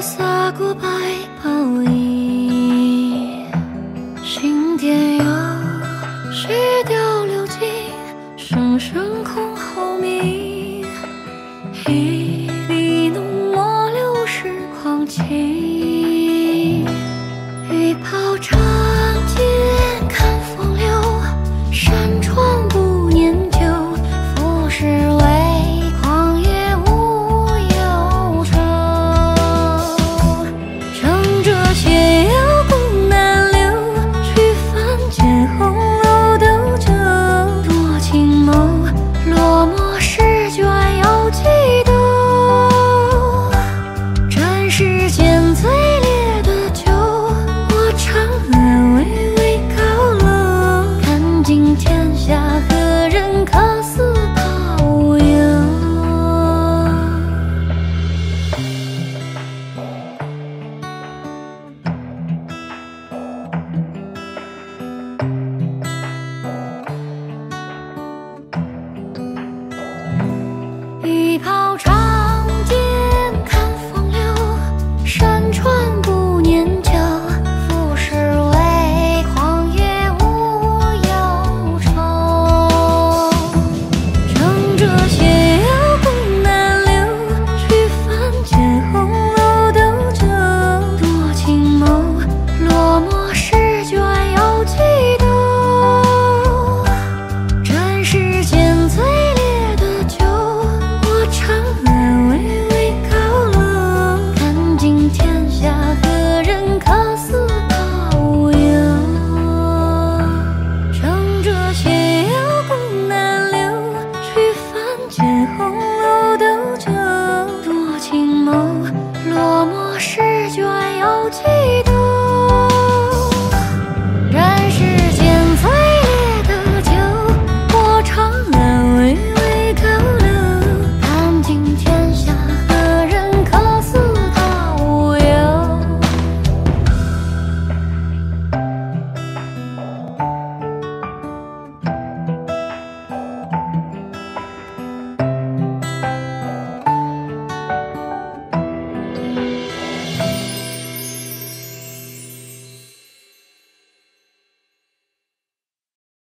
洒过白袍影，青天有谁？雕流金声声空好鸣，一笔浓墨留诗狂。